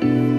soon.